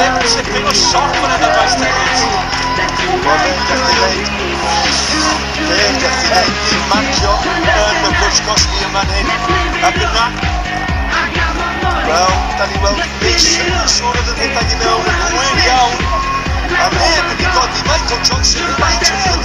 ddim yn sipyn o sioc yn edrych oes tegid. Fe yn y bwrs cosbi yma hyn. A byna, wel, da ni weld Rhys yn sôn oedd yn rhedeg i mewn yn hwyr iawn. A yn godi Michael Johnson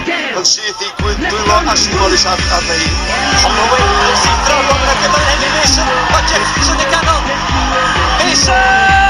Marino yn syth i gwydwylo a Sibonis ar, ar ddeu. Holloway, Sidra, Robert Agebain, Henry Mason, a Jeff Mason i canol. Mason!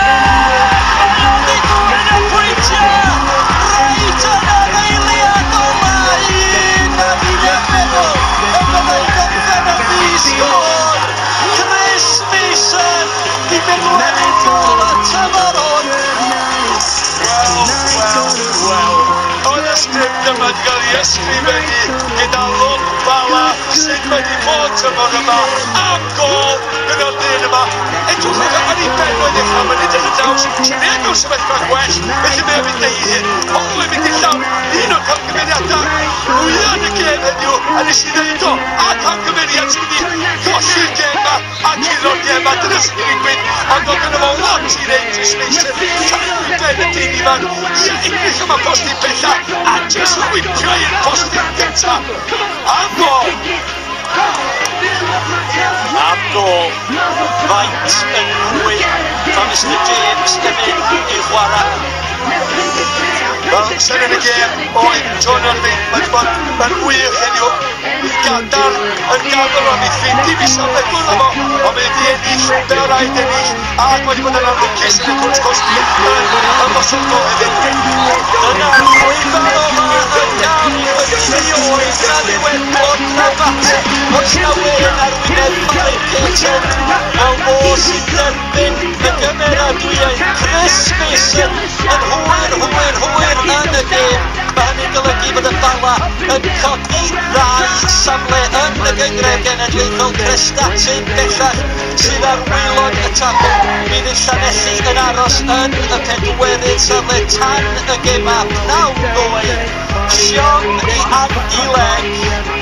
sydd wedi cael ei ysgrifennu gyda lôn fala sydd wedi bod tymor yma am gol gyda'r dyn yma. Edwch chi'n ar ei benwyd eich am yn y dyn y daws, trefnau mewn sefyllfa gwell, felly fe fydd ei hun. Hol yn mynd i llawn un o'r camgymeriadau mwyaf yn y gêm heddiw, a nes i ddeud o, a camgymeriad sydd wedi colli'r gêm yma, a curo'r gêm yma, dyna sy'n gwyn, a dod yn efo lot i reid i Smeisen, cael ei ben y dyn ifanc, i edrych yma posti bellach, Schweizer Abgol! Abgol faint yn hwyl pan Mr James Dyfyn i chwarae. Wel, sy'n yn y gêm oedd John Arlyn, mae'n ffordd yn heddiw. Gadar yn gadar o'n ei ffindi fi sy'n bedwr o fo, ond ennill, dyna rhaid ennill, ac wedi bod yn arwcus yn y cwrs yn nos i dderbyn y gymeradwyaeth Chris Mason yn hwyr, hwyr, hwyr yn y gêm. Mae hynny'n golygu fod y bala yn codi ddau safle yn y gyngref genedlaethol Chris Datyn bellach sydd ar wylod y tabl. Bydd y Llanelli yn aros yn y pedwerydd safle tan y gema pnawn goi. Siom i Andy Legg.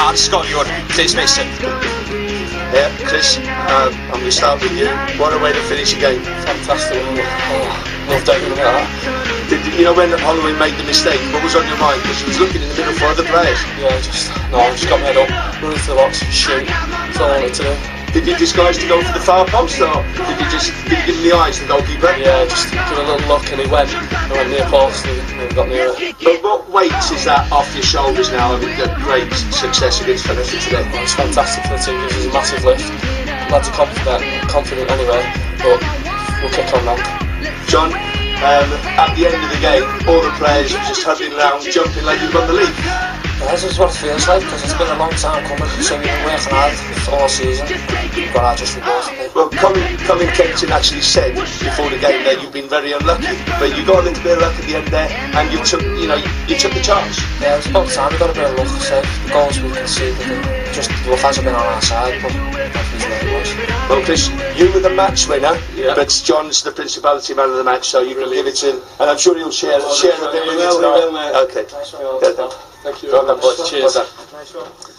And Scott, you're Chris Mason. Yeah, Chris, um, I'm going to start with you. What a way to finish a game. Fantastic. Oh, that. Did, you know when Holloway made the mistake, what was on your mind? Because he was looking in the middle for other players. Yeah, just, no, I just got my head up, running to the box, shoot. That's all I wanted to do. Did you disguise to go for the far post, or did you just did you give him the eyes, the goalkeeper? Yeah, just give a little look, and he went, I went near post, and got near it. But what weight is that off your shoulders now? I mean, the great success against Fenerford today. Well, it's fantastic for the team. It was a massive lift. Lads are confident, confident anyway, but we'll kick on now. John, Um, at the end of the game, all the players were just huddling around, jumping like you've won the league. Well, this is what it feels like because it's been a long time coming, so we've been working hard all season. We've got our just rewards. Well, Colin, Colin Kenton actually said before the game that you've been very unlucky, but you got a little bit of luck at the end there, and you took, you know, you, took the chance. Yeah, it's about time we got a bit of luck. So the goals we conceded, just luck hasn't been on our side, but Well, Chris, you were the match winner, yeah. but John's the principality man of the match, so you can Brilliant. give it to him. And I'm sure he'll share, well, share a bit with you tonight. Well, okay. Nice well, okay. Thank you. Well done, boys. Cheers. Well done. Nice